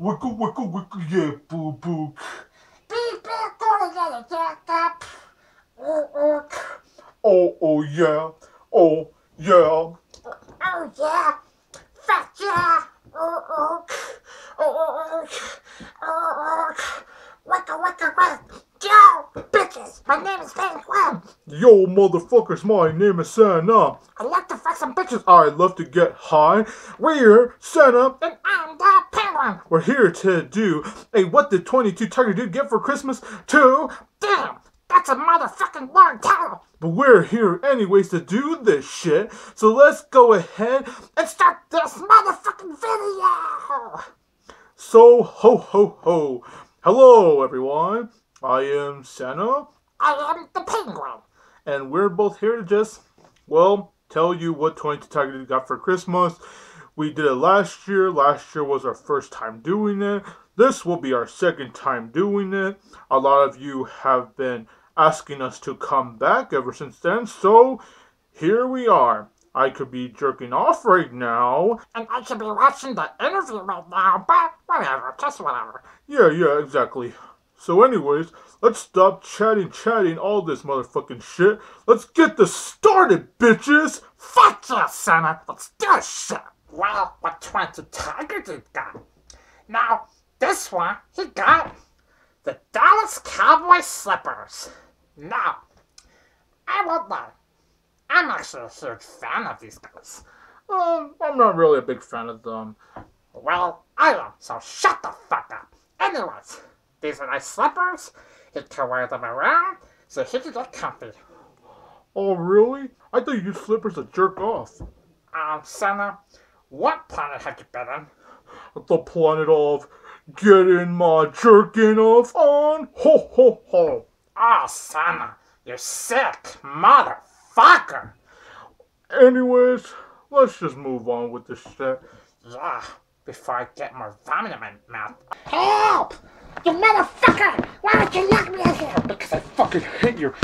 Wickle, wickle, wickle, yeah, boo, boo. Big, big, turkey, jack up. Oh, oh, yeah. Oh, yeah. Oh yeah, fat yeah. Oh oh oh oh oh. Wicka wicka wick. Yo, bitches, my name is Penguin. Yo, motherfuckers, my name is Santa. I like to fuck some bitches, I'd love to get high. We're Santa. and I'm the penguin. We're here to do a What Did 22 Tiger Dude Get for Christmas 2. Damn, that's a motherfucking long title. But we're here anyways to do this shit. So let's go ahead And start this motherfucking video. So, ho ho ho. Hello, everyone. I am Santa, I am the penguin. and we're both here to just, well, tell you what 22 Tiger Dude got for Christmas. We did it last year. Last year was our first time doing it. This will be our second time doing it. A lot of you have been asking us to come back ever since then, so here we are. I could be jerking off right now. And I should be watching the interview right now, but whatever, just whatever. Yeah, yeah, exactly. So, anyways, let's stop chatting, chatting all this motherfucking shit. Let's get this started, bitches. Fuck yeah, Santa. Let's do this shit. Well, what 20 Tiger did got? Now, this one, he got the Dallas Cowboy slippers. Now, I won't lie. I'm actually a huge fan of these guys. Um, I'm not really a big fan of them. Well, I am, so shut the fuck up. Anyways, these are nice slippers. He can wear them around, so he can get comfy. Oh, really? I thought you used slippers to jerk off. Um, Santa, what planet have you been on? The planet of getting my jerking off on. Ho ho ho. Oh, Santa, you're sick motherfucker. Anyways, let's just move on with this shit. Yeah, before I get more vomit in my mouth. Help! You motherfucker! Why would you knock me out here? Because I fucking hate you.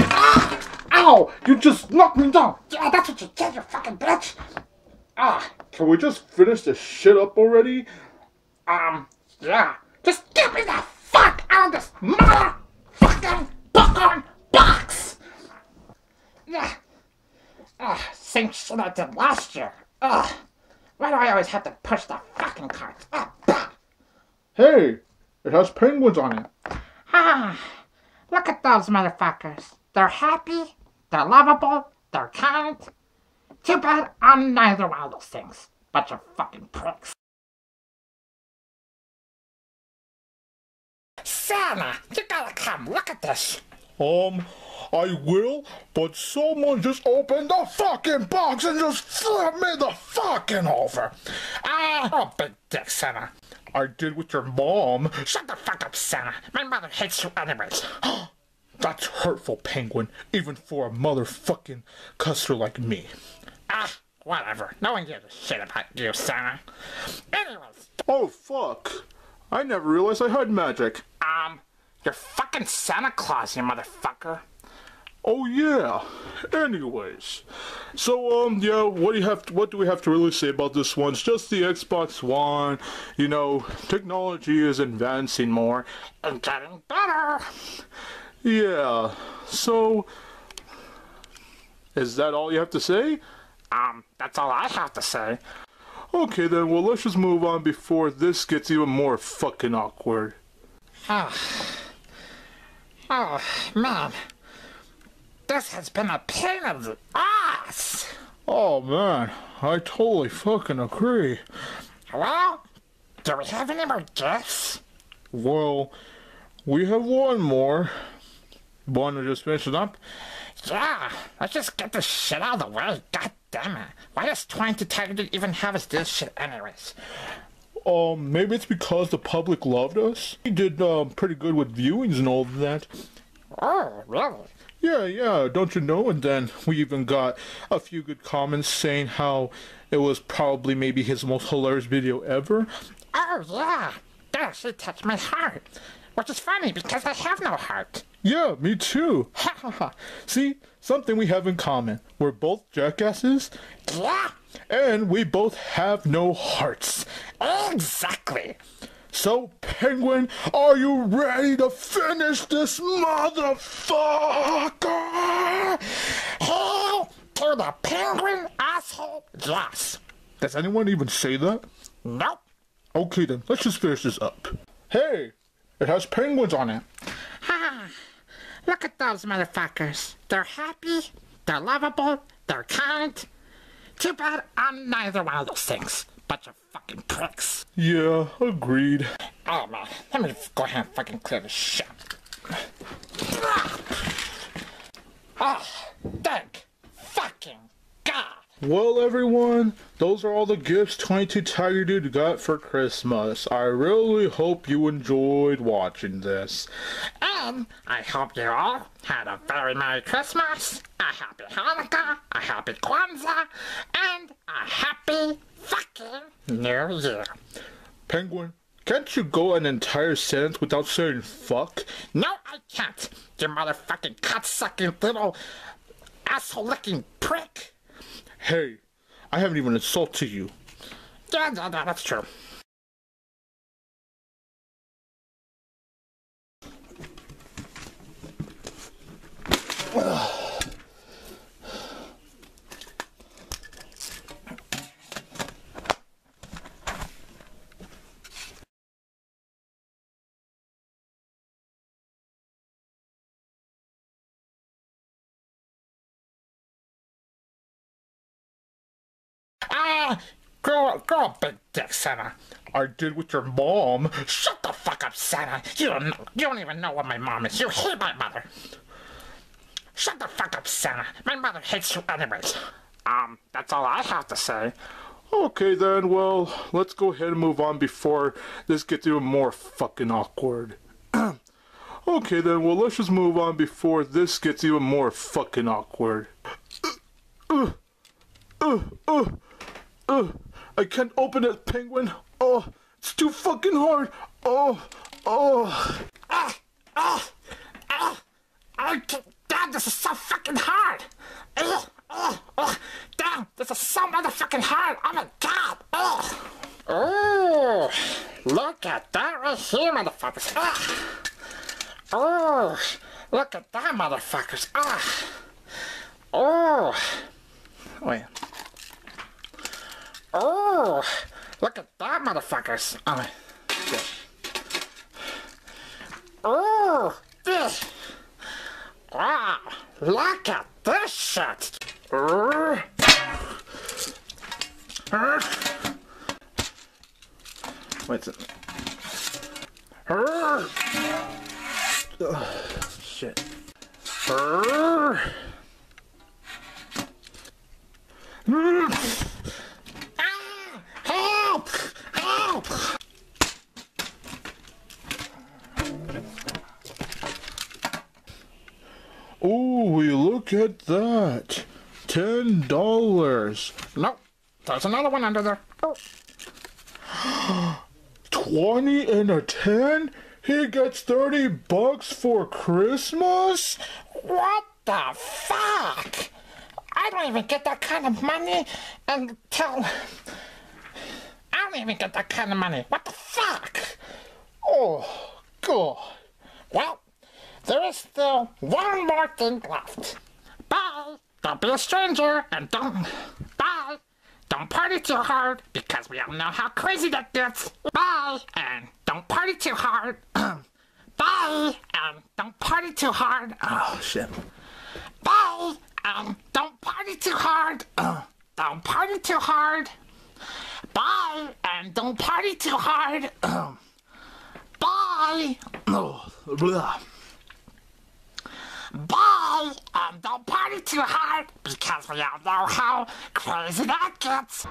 Ow! You just knocked me down. Yeah, that's what you did, you fucking bitch. Ah, Can we just finish this shit up already? um, yeah. Just get me the fuck out of this motherfucking popcorn box! Yeah. Ah, same shit I did last year. Ugh. Why do I always have to push the fucking carts? Ah. Hey, it has penguins on it. Ah, look at those motherfuckers. They're happy, they're lovable, they're kind. Too bad I'm neither one of those things. Bunch of fucking pricks. Santa, you gotta come. Look at this. Um, I will, but someone just opened the fucking box and just flipped me the fucking over. Ah, oh, big dick, Santa. I did with your mom. Shut the fuck up, Santa. My mother hates you anyways. That's hurtful, penguin, even for a motherfucking custer like me. ah, whatever. No one gives a shit about you, Santa. Anyways, Oh, fuck. I never realized I had magic. um, you're fucking Santa Claus, you motherfucker. Oh yeah. Anyways, so um yeah, what do you have? To, what do we have to really say about this one? It's just the Xbox One. You know, technology is advancing more. And getting better. Yeah. So, is that all you have to say? Um, that's all I have to say. Okay then. Well, let's just move on before this gets even more fucking awkward. Oh, man. This has been a pain in the ass. Oh man, I totally fucking agree. Well, do we have any more gifts? Well, we have one more. One to just finish it up. Yeah, let's just get this shit out of the way. God damn it. Why does 20 Tiger even have us do this shit anyways? Um, maybe it's because the public loved us. We did um, pretty good with viewings and all of that. Oh, really? Yeah, yeah, don't you know? And then we even got a few good comments saying how it was probably maybe his most hilarious video ever. Oh, yeah. That actually touched my heart. Which is funny because I have no heart. Yeah, me too. Ha ha ha. See, something we have in common. We're both jackasses, Yeah, and we both have no hearts. exactly. So, Penguin, are you ready to finish this motherfucker? Hail to the penguin asshole. Yes. Does anyone even say that? Nope. Okay then, let's just finish this up. Hey, it has penguins on it. Ha! look at those motherfuckers. They're happy, they're lovable, they're kind. Too bad I'm neither one of those things. Bunch of fucking pricks. Yeah, agreed. Oh man, let me go ahead and fucking clear this shit. Oh, thank. Well, everyone, those are all the gifts 22 Tiger Dude got for Christmas. I really hope you enjoyed watching this. And I hope you all had a very Merry Christmas, a Happy Hanukkah, a Happy Kwanzaa, and a Happy fucking New Year. Penguin, can't you go an entire sentence without saying fuck? No, I can't, you motherfucking cut-sucking little asshole-licking prick. Hey, I haven't even insulted you. Yeah, that's true. Ah, grow, grow a big dick, Santa. I did with your mom. Shut the fuck up, Santa. You don't know, you don't even know what my mom is. You hate my mother. Shut the fuck up, Santa. My mother hates you anyways. Um, that's all I have to say. Okay then, well, let's go ahead and move on before this gets even more fucking awkward. okay then, well, let's just move on before this gets even more fucking awkward. Uh, uh, uh, uh, I can't open it, penguin. Oh, it's too fucking hard. Oh, oh. Ah, ah, ah, can't, damn, this is so fucking hard. Ugh, ugh, ugh, damn, this is so motherfucking hard. Oh my god. Ugh. Oh, look at that right here, motherfuckers. Ugh. Oh, look at that, motherfuckers. Ah. Oh. Wait. Oh, look at that, motherfuckers. Oh. Oh, this. Wow, look at this shit. Uh, uh, Wait a uh, Shit. uh. Ah, help! Oh, look at that. Ten dollars. No, there's another one under there. Oh. 20 and a 10? He gets 30 bucks for Christmas? What the fuck? I don't even get that kind of money until. Don't even get that kind of money. What the fuck? Oh, God. Well, there is still one more thing left. Bye. Don't be a stranger and don't. Bye. Don't party too hard because we all know how crazy that gets. Bye. And don't party too hard. Bye. And don't party too hard. Oh, shit. Bye. Um, don't party too hard. Don't party too hard. Bye. And don't party too hard. Bye. Bye. And don't party too hard because we all know how crazy that gets.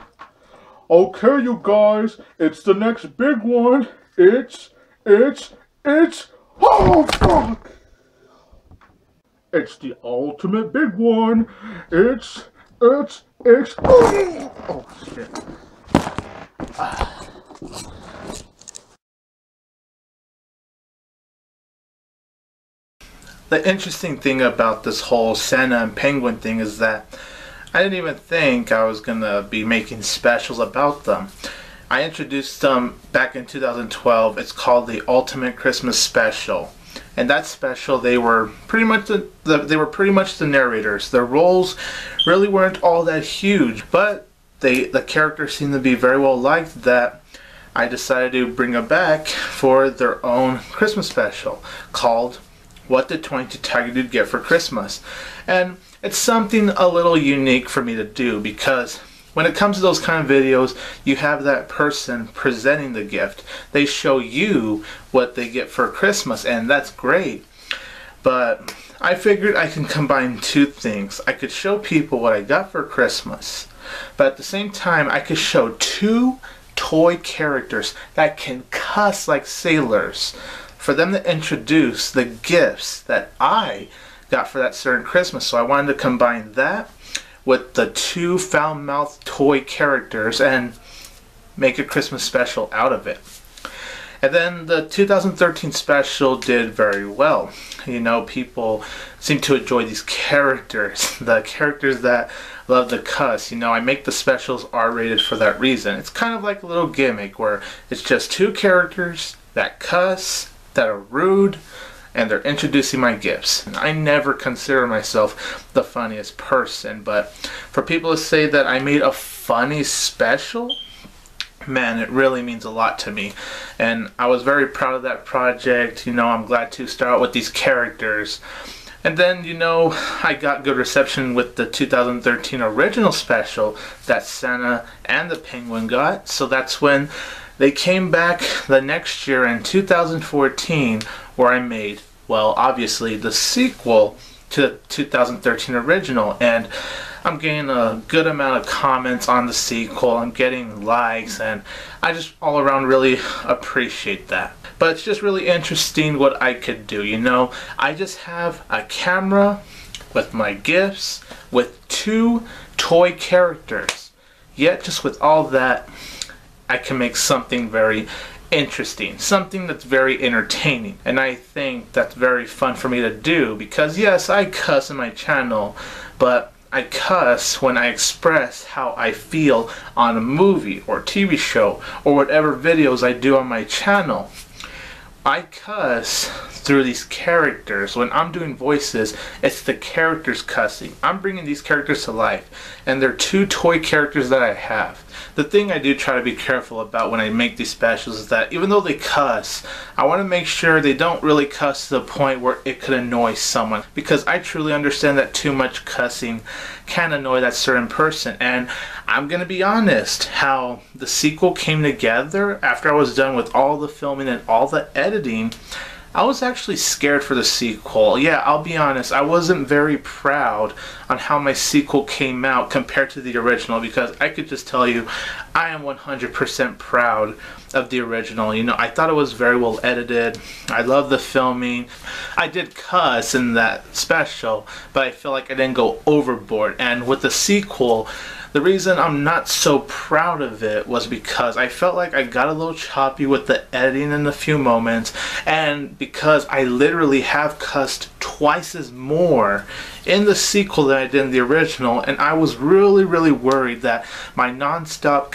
Okay, you guys, it's the next big one. It's, it's, it's, oh, fuck! It's the ultimate big one. It's, it's, it's, oh, oh shit. The interesting thing about this whole Santa and Penguin thing is that I didn't even think I was gonna be making specials about them. I introduced them back in 2012. It's called the Ultimate Christmas Special. And that special, they were pretty much the, the they were pretty much the narrators. Their roles really weren't all that huge, but they the characters seemed to be very well liked that I decided to bring them back for their own Christmas special called What Did 22 Tiger Dude Get for Christmas? And it's something a little unique for me to do because when it comes to those kind of videos, you have that person presenting the gift. They show you what they get for Christmas, and that's great. But I figured I can combine two things. I could show people what I got for Christmas, but at the same time, I could show two toy characters that can cuss like sailors for them to introduce the gifts that I got for that certain Christmas. So I wanted to combine that with the two foul mouthed toy characters and make a Christmas special out of it. And then the 2013 special did very well. You know, people seem to enjoy these characters, the characters that love the cuss. You know, I make the specials R rated for that reason. It's kind of like a little gimmick where it's just two characters that cuss, that are rude, and they're introducing my gifts. I never consider myself the funniest person, but for people to say that I made a funny special, man, it really means a lot to me. And I was very proud of that project. You know, I'm glad to start out with these characters. And then, you know, I got good reception with the 2013 original special that Santa and the Penguin got. So that's when they came back the next year in 2014 where I made, well, obviously the sequel to the 2013 original. And I'm getting a good amount of comments on the sequel. I'm getting likes, and I just all around really appreciate that. But it's just really interesting what I could do. You know, I just have a camera with my gifts with two toy characters. Yet, just with all that, I can make something very interesting, something that's very entertaining. And I think that's very fun for me to do because, yes, I cuss in my channel, but I cuss when I express how I feel on a movie or TV show or whatever videos I do on my channel. I cuss through these characters. When I'm doing voices, it's the characters cussing. I'm bringing these characters to life, and they're two toy characters that I have the thing I do try to be careful about when I make these specials is that even though they cuss, I want to make sure they don't really cuss to the point where it could annoy someone. Because I truly understand that too much cussing can annoy that certain person. And I'm going to be honest, how the sequel came together after I was done with all the filming and all the editing I was actually scared for the sequel. Yeah, I'll be honest, I wasn't very proud on how my sequel came out compared to the original because I could just tell you I am 100% proud of the original. You know, I thought it was very well edited. I love the filming. I did cuss in that special, but I feel like I didn't go overboard. And with the sequel, the reason I'm not so proud of it was because I felt like I got a little choppy with the editing in a few moments, and because I literally have cussed twice as more in the sequel than I did in the original, and I was really, really worried that my non-stop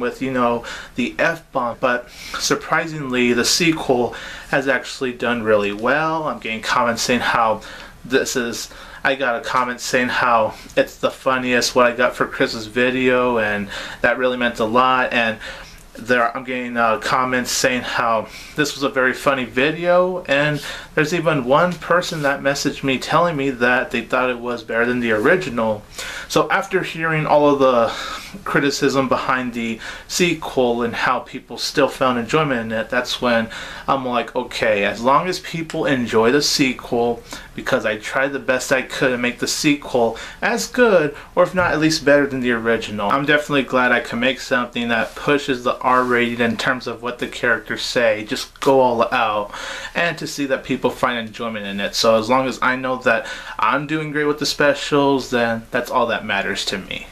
with, you know, the F-bomb, but surprisingly, the sequel has actually done really well. I'm getting comments saying how this is I got a comment saying how it's the funniest what I got for Chris's video, and that really meant a lot. And there, I'm getting uh, comments saying how this was a very funny video, and there's even one person that messaged me telling me that they thought it was better than the original. So after hearing all of the criticism behind the sequel and how people still found enjoyment in it, that's when I'm like, okay, as long as people enjoy the sequel, because I tried the best I could to make the sequel as good, or if not, at least better than the original. I'm definitely glad I can make something that pushes the R rating in terms of what the characters say, just go all out, and to see that people find enjoyment in it. So as long as I know that I'm doing great with the specials, then that's all that matters to me.